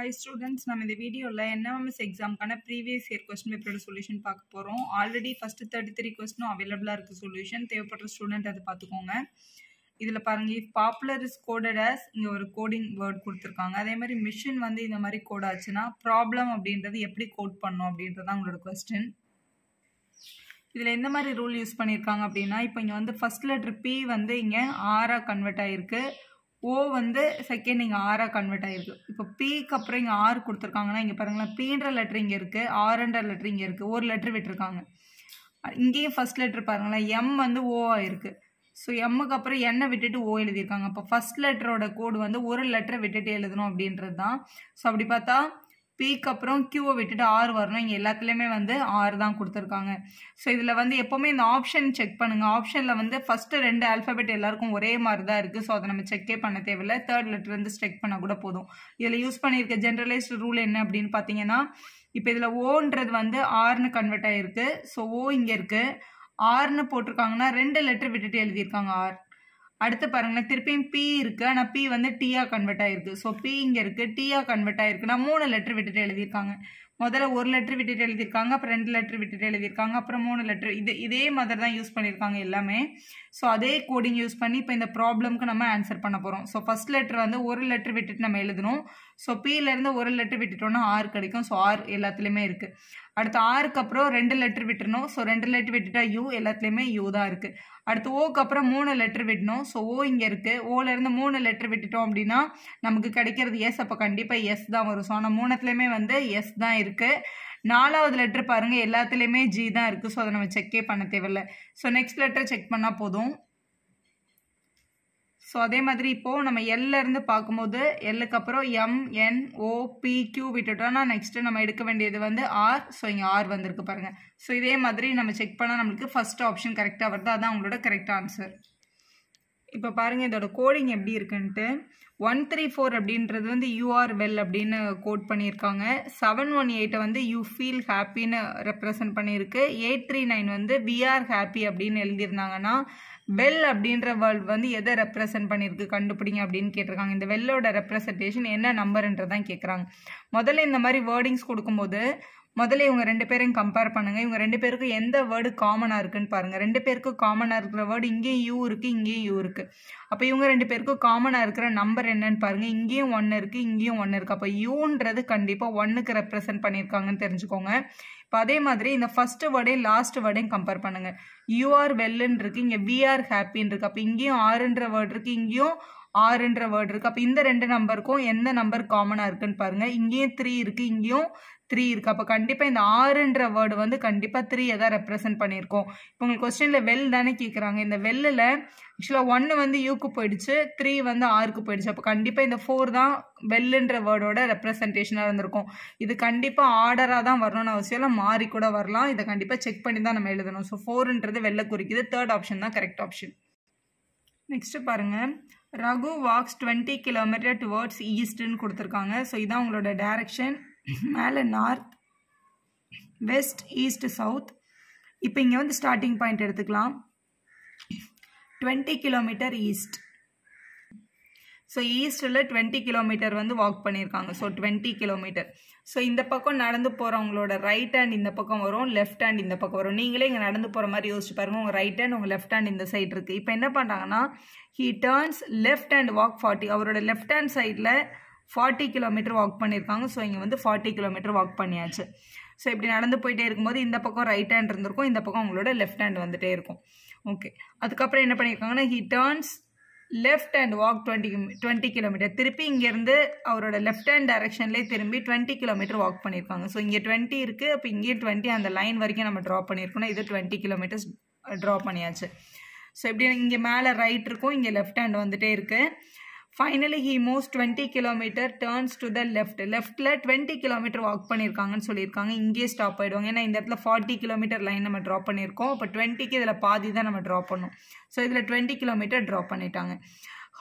Hi students நம்ம இந்த வீடியோவில் என்எம்எஸ் எக்ஸாமுக்கான ப்ரீவியஸ் இயர் கொஸ்டின் பேப்பரோட சொல்யூஷன் பார்க்க போகிறோம் ஆல்ரெடி ஃபஸ்ட்டு தேர்ட்டி த்ரீ கொஸ்டினும் அவைலபிளாக இருக்குது சொல்யூஷன் தேவைப்படுற ஸ்டூடெண்ட் அதை பார்த்துக்கோங்க. இதில் பாருங்கள் if popular is coded as இங்கே ஒரு கோடிங் வேர்ட் கொடுத்துருக்காங்க. அதே மாதிரி மிஷின் வந்து இந்த மாதிரி கோட் ஆச்சுன்னா ப்ராப்ளம் அப்படின்றது எப்படி கோட் பண்ணும் அப்படின்றது தான் உங்களோட கொஸ்டின் இதில் எந்த மாதிரி ரூல் யூஸ் பண்ணியிருக்காங்க அப்படின்னா இப்போ இங்கே வந்து ஃபஸ்ட் லெட்ரு பி வந்து இங்கே ஆராக கன்வெர்ட் ஆகிருக்கு ஓ வந்து செகண்ட் இங்கே ஆராக கன்வெர்ட் ஆகிருக்கு இப்போ பிக்கு அப்புறம் இங்கே ஆர் கொடுத்துருக்காங்கன்னா இங்கே பாருங்களேன் பீன்ற லெட்ரு இங்கே இருக்குது ஆர்ன்ற லெட்ரு இங்கே இருக்குது ஒரு லெட்ரு விட்டுருக்காங்க. இங்கேயும் ஃபஸ்ட் லெட்ரு பாருங்களேன் எம் வந்து ஓ ஆயிருக்கு. ஸோ எம்முக்கு அப்புறம் எண்ணை விட்டுட்டு ஓ எழுதியிருக்காங்க. அப்போ ஃபஸ்ட் லெட்டரோட கோடு வந்து ஒரு லெட்டரை விட்டுட்டு எழுதணும் அப்படின்றது தான் ஸோ அப்படி பார்த்தா பிக்கு அப்புறம் கியூவை விட்டுட்டு ஆர் வரணும். இங்கே எல்லாத்துலேயுமே வந்து ஆர் தான் கொடுத்துருக்காங்க. ஸோ இதில் வந்து எப்போவுமே இந்த ஆப்ஷன் செக் பண்ணுங்கள் ஆப்ஷனில் வந்து ஃபஸ்ட்டு ரெண்டு ஆல்ஃபபெட் எல்லாருக்கும் ஒரே மாதிரி தான் இருக்குது ஸோ அதை நம்ம செக்கே பண்ண தேவையில்லை. தேர்ட் லெட்டர் வந்து செக் பண்ணால் கூட போதும். இதில் யூஸ் பண்ணியிருக்க ஜென்ரலைஸ்டு ரூல் என்ன அப்படின்னு பார்த்தீங்கன்னா இப்போ இதில் ஓன்றது வந்து ஆர்னு கன்வெர்ட் ஆகிருக்கு ஸோ ஓ இங்கே இருக்குது ஆர்னு போட்டிருக்காங்கன்னா ரெண்டு லெட்டர் விட்டுட்டு எழுதியிருக்காங்க ஆர் அடுத்து பாருங்களேன் திருப்பியும் பி இருக்கு. ஆனால் பி வந்து டீயா கன்வெர்ட் ஆயிருக்கு. ஸோ பி இங்கே இருக்கு டீயா கன்வெர்ட் ஆகிருக்குன்னா மூணு லெட்டர் விட்டுட்டு எழுதியிருக்காங்க. முதல்ல ஒரு லெட்டர் விட்டுட்டு எழுதியிருக்காங்க அப்புறம் ரெண்டு லெட்டர் விட்டுட்டு எழுதியிருக்காங்க அப்புறம் மூணு லெட்டர் இது இதே மாதிரி தான் யூஸ் பண்ணியிருக்காங்க எல்லாமே. ஸோ அதே கோடிங் யூஸ் பண்ணி இப்போ இந்த ப்ராப்ளம்க்கு நம்ம ஆன்சர் பண்ண போகிறோம் ஸோ ஃபர்ஸ்ட் லெட்டர் வந்து ஒரு லெட்டர் விட்டுட்டு நம்ம எழுதணும். ஸோ பியிலேருந்து ஒரு லெட்டர் விட்டுட்டோம்னா ஆர் கிடைக்கும். ஸோ ஆர் எல்லாத்துலேயுமே இருக்குது அடுத்து ஆருக்கு அப்புறம் ரெண்டு லெட்டர் விட்டுறணும். ஸோ ரெண்டு லெட்டர் விட்டுட்டா யூ எல்லாத்துலேயுமே யூ தான் இருக்குது அடுத்து ஓக்கு அப்புறம் மூணு லெட்டர் விடணும். ஸோ ஓ இங்கே இருக்குது ஓலேருந்து மூணு லெட்டர் விட்டுட்டோம் அப்படின்னா நமக்கு கிடைக்கிறது எஸ் அப்போ கண்டிப்பாக எஸ் தான் வரும். ஸோ ஆனால் மூணுத்துலேயுமே வந்து எஸ் தான் இருக்குது நாலாவது லெட்ரு பாருங்கள் எல்லாத்துலேயுமே ஜி தான் இருக்குது ஸோ அதை நம்ம செக்கே பண்ண தேவையில்ல. ஸோ நெக்ஸ்ட் லெட்டர் செக் பண்ணால் போதும். ஸோ அதே மாதிரி இப்போது நம்ம எல்லேருந்து பார்க்கும்போது எல்லுக்கு அப்புறம் M N O P Q விட்டுட்டோம்னா நெக்ஸ்ட்டு நம்ம எடுக்க வேண்டியது வந்து ஆர் ஸோ இங்கே ஆர் வந்திருக்கு பாருங்கள் ஸோ இதே மாதிரி நம்ம செக் பண்ணால் நம்மளுக்கு ஃபஸ்ட் ஆப்ஷன் கரெக்டாக வருது? அதான் உங்களோட கரெக்ட் ஆன்சர் இப்போ பாருங்கள் இதோட கோடிங் எப்படி இருக்குன்ட்டு. ஒன் த்ரீ ஃபோர் அப்படின்றது வந்து யூஆர் வெல் அப்படின்னு கோட் பண்ணியிருக்காங்க. செவன் ஒன் எயிட்டை வந்து யூ ஃபீல் ஹாப்பின்னு ரெப்ரசன்ட் பண்ணியிருக்கு. எயிட் த்ரீ நைன் வந்து விஆர் ஹாப்பி அப்படின்னு எழுதியிருந்தாங்கன்னா வெல் அப்படின்ற வேர்ல்ட் வந்து எதை ரெப்ரசன்ட் பண்ணியிருக்கு கண்டுபிடிங்க அப்படின்னு கேட்டிருக்காங்க. இந்த வெல்லோட ரெப்ரசன்டேஷன் என்ன நம்பர்ன்றதான் கேட்குறாங்க முதல்ல இந்த மாதிரி வேர்டிங்ஸ் கொடுக்கும்போது முதல்ல இவங்க ரெண்டு பேரையும் கம்பேர் பண்ணுங்க. இவங்க ரெண்டு பேருக்கும் எந்த வேர்டு காமனாக இருக்குன்னு பாருங்க. ரெண்டு பேருக்கும் காமனாக இருக்கிற வேர்டு இங்கேயும் யூ இருக்கு இங்கேயும் யூ இருக்கு. அப்போ இவங்க ரெண்டு பேருக்கும் காமனாக இருக்கிற நம்பர் என்னன்னு பாருங்க. இங்கேயும் ஒன்று இருக்கு இங்கேயும் ஒன்று இருக்கு. அப்போ யூன்றது கண்டிப்பாக ஒன்னுக்கு ரெப்ரசென்ட் பண்ணியிருக்காங்கன்னு தெரிஞ்சுக்கோங்க. இப்போ அதே மாதிரி இந்த ஃபர்ஸ்ட் வேர்டையும் லாஸ்ட் வேர்டையும் கம்பேர் பண்ணுங்க. யூஆர் வெல்லுன்னு இருக்கு இங்கே விஆர் ஹாப்பின்னு இருக்கு. அப்போ இங்கேயும் ஆறுன்ற வேர்டு இருக்கு இங்கேயும் ஆறுன்ற வேர்டு இருக்குது அப்போ இந்த ரெண்டு நம்பருக்கும் எந்த நம்பர் காமனாக இருக்குன்னு பாருங்கள் இங்கேயும் த்ரீ இருக்குது இங்கேயும் த்ரீ இருக்குது அப்போ கண்டிப்பாக இந்த ஆறுன்ற வேர்டு வந்து கண்டிப்பாக த்ரீயை தான் ரெப்ரசென்ட் பண்ணியிருக்கோம். இப்போ உங்களுக்கு கொஸ்டினில் வெல் தானே கேட்குறாங்க இந்த வெல்லில் ஆக்சுவலாக ஒன்று வந்து யூக்கு போயிடுச்சு த்ரீ வந்து ஆறுக்கு போயிடுச்சு. அப்போ கண்டிப்பாக இந்த ஃபோர் தான் வெல்லுன்ற வேர்டோட ரெப்ரசன்டேஷனாக இருந்திருக்கும். இது கண்டிப்பாக ஆர்டராக தான் வரணும்னு அவசியம் இல்லை. மாறி கூட வரலாம். இதை கண்டிப்பாக செக் பண்ணி தான் நம்ம எழுதணும். ஸோ ஃபோருன்றது வெள்ளை குறிக்குது. தேர்ட் ஆப்ஷன் தான் கரெக்ட் ஆப்ஷன் நெக்ஸ்ட்டு பாருங்கள் Raghu walks twenty kilometre towards ஈஸ்ட்டுன்னு கொடுத்துருக்காங்க. ஸோ இதான் உங்களோட டேரெக்ஷன் மேலே நார்த் வெஸ்ட் ஈஸ்ட் சவுத். இப்போ இங்கே வந்து ஸ்டார்டிங் பாயிண்ட் எடுத்துக்கலாம். Twenty kilometre east. ஸோ ஈஸ்டில் டுவெண்ட்டி கிலோமீட்டர் வந்து வாக் பண்ணியிருக்காங்க. So twenty kilometre. ஸோ இந்த பக்கம் நடந்து போகிறவங்களோட ரைட் ஹேண்ட் இந்த பக்கம் வரும் லெஃப்ட் ஹேண்ட் இந்த பக்கம் வரும். நீங்களே இங்கே நடந்து போகிற மாதிரி யோசிச்சு பாருங்கள் உங்கள் ரைட் ஹேண்ட் உங்கள் லெஃப்ட் ஹேண்ட் இந்த சைடு இருக்குது இப்போ என்ன பண்ணுறாங்கன்னா he turns left hand walk forty அவரோட லெஃப்ட் ஹேண்ட் சைடில் ஃபார்ட்டி கிலோமீட்டர் வாக் பண்ணியிருக்காங்க ஸோ இங்கே வந்து ஃபார்ட்டி கிலோமீட்டர் வாக் பண்ணியாச்சு. ஸோ இப்படி நடந்து போயிட்டே இருக்கும்போது இந்த பக்கம் ரைட் ஹேண்ட் இருந்திருக்கும். இந்த பக்கம் உங்களோட லெஃப்ட் ஹேண்ட் வந்துட்டே இருக்கும். ஓகே அதுக்கப்புறம் என்ன பண்ணியிருக்காங்கன்னா he turns left hand walk twenty twenty kilometre திருப்பி இங்கேருந்து அவரோட லெஃப்ட் ஹேண்ட் டைரக்ஷன்லேயே திரும்பி டுவெண்ட்டி கிலோமீட்டர் வாக் பண்ணியிருக்காங்க ஸோ இங்கே டுவெண்ட்டி இருக்குது அப்போ இங்கேயும் டுவெண்ட்டி அந்த லைன் வரைக்கும் நம்ம ட்ரா பண்ணியிருக்கோம்னா இது டுவெண்ட்டி கிலோமீட்டர்ஸ் ட்ரா பண்ணியாச்சு. ஸோ இப்படி இங்கே மேலே ரைட் இருக்கும். இங்கே லெஃப்ட் ஹேண்ட் வந்துகிட்டே இருக்குது finally he moves twenty kilometre turns to the left லெஃப்ட்டில் டுவெண்ட்டி கிலோமீட்டர் வாக் பண்ணியிருக்காங்கன்னு சொல்லியிருக்காங்க. இங்கேயே ஸ்டாப் ஆகிடுவாங்க ஏன்னா இந்த இடத்துல ஃபார்ட்டி கிலோமீட்டர் லைன் நம்ம ட்ரா பண்ணியிருக்கோம். அப்போ டுவெண்ட்டிக்கு இதில் பாதி தான் நம்ம ட்ரா பண்ணோம். ஸோ இதில் டுவெண்ட்டி கிலோமீட்டர் ட்ரா பண்ணிட்டாங்க.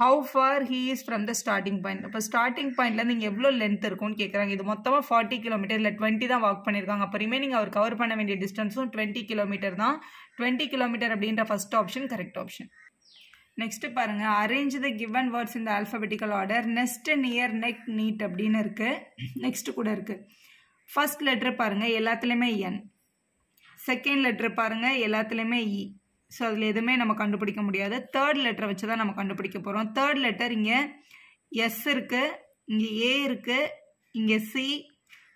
How far he is from the starting point இப்போ ஸ்டார்டிங் பாயிண்ட்லேருந்து இங்கே எவ்வளோ லென்த் இருக்கும்னு கேட்குறாங்க இது மொத்தமாக ஃபார்ட்டி கிலோமீட்டர் இல்லை டுவெண்ட்டி தான் வாக் பண்ணியிருக்காங்க. அப்போ ரிமைனிங் அவர் கவர் பண்ண வேண்டிய டிஸ்டன்ஸும் டுவெண்ட்டி கிலோமீட்டர் தான். டுவெண்ட்டி கிலோமீட்டர் அப்படின்ற first option correct option next பாருங்க அரேஞ்ச் த கிவன் வேர்ட்ஸ் இந்த alphabetical order nest near neck need அப்படின்னு இருக்கு. நெக்ஸ்ட் கூட இருக்கு. ஃபர்ஸ்ட் லெட்டர் பாருங்க எல்லாத்துலேயுமே என் செகண்ட் லெட்டர் பாருங்க எல்லாத்துலேயுமே இ e. ஸோ அதில் எதுவுமே நம்ம கண்டுபிடிக்க முடியாது. தேர்ட் லெட்டரை வச்சு தான் நம்ம கண்டுபிடிக்க போகிறோம் தேர்ட் லெட்டர் இங்கே எஸ் இருக்குது இங்கே ஏ இருக்குது இங்கே சி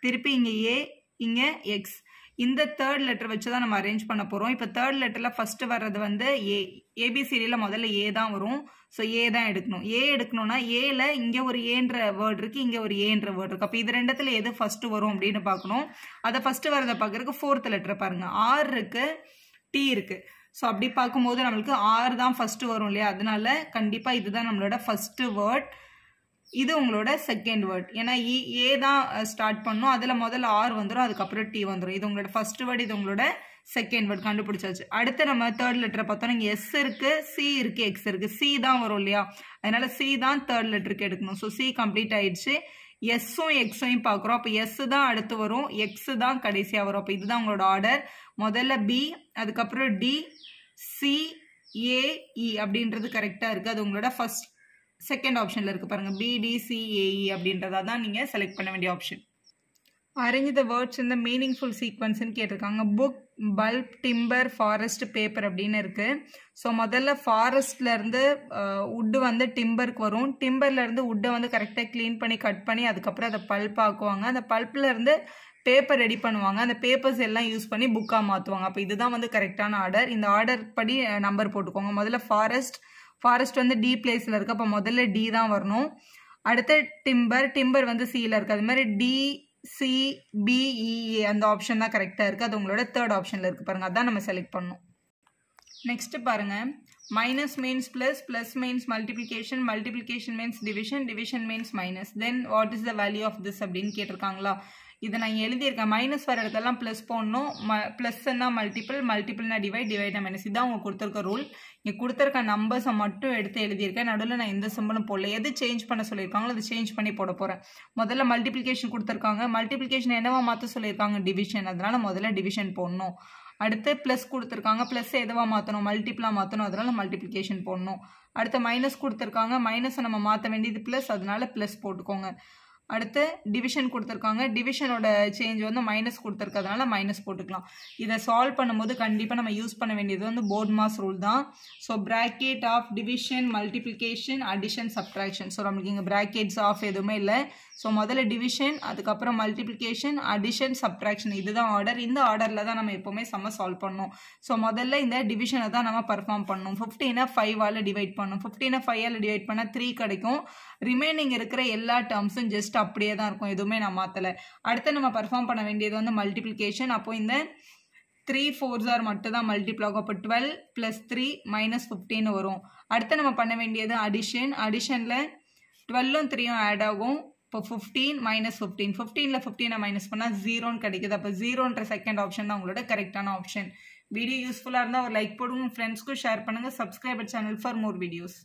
திருப்பி இங்கே ஏ இங்கே எக்ஸ் இந்த தேர்ட் லெட்டர் வச்சு தான் நம்ம அரேஞ்ச் பண்ண போகிறோம் இப்போ தேர்ட் லெட்டரில் ஃபஸ்ட்டு வர்றது வந்து ஏ ஏபிசிடியில் முதல்ல ஏ தான் வரும். ஸோ ஏ தான் எடுக்கணும். ஏ எடுக்கணும்னா ஏல இங்கே ஒரு ஏன்ற வேர்டு இருக்குது இங்கே ஒரு ஏன்ற வேர்டு இருக்குது அப்போ இது ரெண்டத்தில் எது ஃபஸ்ட்டு வரும் அப்படின்னு பார்க்கணும். அதை ஃபஸ்ட்டு வரதை பார்க்குறதுக்கு ஃபோர்த் லெட்டரை பாருங்கள் ஆர் இருக்குது டி இருக்குது ஸோ அப்படி பார்க்கும்போது நம்மளுக்கு ஆர் தான் ஃபஸ்ட்டு வரும் இல்லையா? அதனால கண்டிப்பாக இதுதான் நம்மளோட ஃபஸ்ட்டு வேர்ட் இது உங்களோட செகண்ட் வேர்ட் ஏன்னா e, இ ஏ தான் ஸ்டார்ட் பண்ணும் அதில் முதல்ல ஆர் வந்துடும் அதுக்கப்புறம் டி வந்துடும் இது உங்களோட ஃபர்ஸ்ட் வேர்ட் இது உங்களோட செகண்ட் வேர்ட் கண்டுபிடிச்சாச்சு. அடுத்து நம்ம தேர்ட் லெட்டரை பார்த்தோம் இங்கே எஸ் இருக்கு சி இருக்கு எக்ஸ் இருக்கு. சி தான் வரும் இல்லையா? அதனால சி தான் தேர்ட் லெட்டருக்கு எடுக்கணும். ஸோ சி கம்ப்ளீட் ஆயிடுச்சு. எஸ்ஸும் எக்ஸையும் பார்க்குறோம். அப்போ எஸ் தான் அடுத்து வரும். எக்ஸ் தான் கடைசியாக வரும். அப்போ இதுதான் உங்களோட ஆர்டர் முதல்ல பி அதுக்கப்புறம் டி சி ஏஇ அப்படின்றது கரெக்டாக இருக்குது அது உங்களோட ஃபஸ்ட் செகண்ட் ஆப்ஷனில் இருக்குது பாருங்கள் பிடிசிஏஇ e அப்படின்றதா தான் நீங்கள் செலக்ட் பண்ண வேண்டிய ஆப்ஷன் அரேஞ்ச் த வேர்ட்ஸ் இந்த மீனிங்ஃபுல் சீக்வன்ஸ்னு கேட்டிருக்காங்க. Book pulp timber forest paper அப்படின்னு இருக்குது ஸோ முதல்ல ஃபாரஸ்ட்லேருந்து உட்டு வந்து டிம்பருக்கு வரும். டிம்பர்லேருந்து உட்டை வந்து கரெக்டாக க்ளீன் பண்ணி கட் பண்ணி அதுக்கப்புறம் அதை பல்ப் ஆக்குவாங்க. அந்த பல்ப்லேருந்து பேப்பர் ரெடி பண்ணுவாங்க. அந்த பேப்பர்ஸ் எல்லாம் யூஸ் பண்ணி புக்காக மாற்றுவாங்க அப்போ இதுதான் வந்து கரெக்டான ஆர்டர் இந்த ஆர்டர் படி நம்பர் போட்டுக்கோங்க. முதல்ல ஃபாரஸ்ட் ஃபாரஸ்ட் வந்து டி பிளேஸில் இருக்குது அப்போ முதல்ல டி தான் வரணும். அடுத்து டிம்பர் டிம்பர் வந்து சியில் இருக்குது அது மாதிரி டி சி பிஇஏ அந்த ஆப்ஷன் தான் கரெக்டாக இருக்குது அது உங்களோட தேர்ட் ஆப்ஷனில் இருக்குது பாருங்கள் அதான் நம்ம செலக்ட் பண்ணணும். நெக்ஸ்ட் பாருங்கள் minus means plus plus means multiplication multiplication means division division means minus then what is the value of this அப்படின்னு கேட்டிருக்காங்களா? இதை நான் எழுதியிருக்கேன். மைனஸ் வர இடத்தெல்லாம் ப்ளஸ் போடணும். ம ப்ளஸ்ன்னா மல்டிபிள் மல்டிபிள்னா டிவைட் டிவைட் மைனஸ் இதான் அவங்க கொடுத்துருக்க ரூல் இங்கே கொடுத்துருக்க நம்பர்ஸை மட்டும் எடுத்து எழுதியிருக்கேன். நடுவில் நான் எந்த சிம்பிளும் போடல. எது சேஞ்ச் பண்ண சொல்லியிருக்காங்களோ அதை சேஞ்ச் பண்ணி போட போகிறேன் முதல்ல மல்டிப்ளிகேஷன் கொடுத்துருக்காங்க. மல்டிப்ளிகேஷன் என்னவா மாற்ற சொல்லியிருக்காங்க? டிவிஷன் அதனால முதல்ல டிவிஷன் போடணும். அடுத்து ப்ளஸ் கொடுத்துருக்காங்க. ப்ளஸ் எதுவாக மாற்றணும் மல்டிப்ளாக மாற்றணும் அதனால் மல்டிப்ளிகேஷன் போடணும். அடுத்து மைனஸ் கொடுத்துருக்காங்க. மைனஸை நம்ம மாற்ற வேண்டியது ப்ளஸ் அதனால ப்ளஸ் போட்டுக்கோங்க. அடுத்து டிவிஷன் கொடுத்துருக்காங்க. டிவிஷனோட சேஞ்ச் வந்து மைனஸ் கொடுத்துருக்கறதுனால மைனஸ் போட்டுக்கலாம். இதை சால்வ் பண்ணும்போது கண்டிப்பாக நம்ம யூஸ் பண்ண வேண்டியது வந்து போர்ட் மாஸ் ரூல் தான். So bracket of division multiplication addition subtraction so நம்மளுக்கு இங்கே ப்ராக்கெட்ஸ் ஆஃப் எதுவுமே இல்லை. ஸோ முதல்ல டிவிஷன் அதுக்கப்புறம் மல்டிப்ளிகேஷன் அடிஷன் சப்ட்ராக்ஷன் இதுதான் ஆர்டர் இந்த ஆர்டரில் தான் நம்ம எப்போவுமே செம்ம சால்வ் பண்ணணும். ஸோ முதல்ல இந்த டிவிஷனை தான் நம்ம பர்ஃபார்ம் பண்ணணும். ஃபிஃப்டீனை ஃபைவால் டிவைட் பண்ணணும். ஃபிஃப்டீனை ஃபைவால் டிவைட் பண்ணால் த்ரீ கிடைக்கும். ரிமைனிங் இருக்கிற எல்லா டேர்ம்ஸும் ஜஸ்ட் அப்படியே தான் இருக்கும். எதுவுமே நான் மாற்றலை அடுத்து நம்ம பர்ஃபார்ம் பண்ண வேண்டியது வந்து மல்டிப்ளிகேஷன் அப்போ இந்த த்ரீ ஃபோர்ஸ் ஆர் மட்டும் தான் மல்டிப்ள் ஆகும். அப்போ டுவெல் ப்ளஸ் த்ரீ மைனஸ் ஃபிஃப்டின்னு வரும். அடுத்து நம்ம பண்ண வேண்டியது அடிஷன் அடிஷனில் டுவெல்லும் த்ரீயும் ஆட் ஆகும். இப்போ ஃபிஃப்டீன் மைனஸ் ஃபிஃப்டீன் ஃபிஃப்டீனில் ஃபிஃப்டீனை மைனஸ் பண்ணால் ஜீரோன்னு கிடைக்குது. அப்போ ஜீரோன்ற செகண்ட் ஆப்ஷன் தான் உங்களோட கரெக்டான ஆப்ஷன் வீடியோ யூஸ்ஃபுல்லாக இருந்தால் ஒரு லைக் போடுங்க. ஃப்ரெண்ட்ஸ்க்கும் ஷேர் பண்ணுங்கள் subscriber channel for more videos